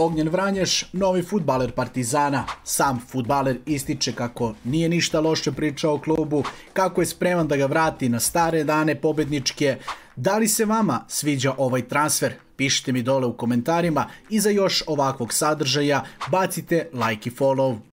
Ognjen Vranješ, novi futbaler Partizana, sam futbaler ističe kako nije ništa loše pričao o klubu, kako je spreman da ga vrati na stare dane pobedničke. Da li se vama sviđa ovaj transfer? Pišite mi dole u komentarima i za još ovakvog sadržaja bacite like i follow.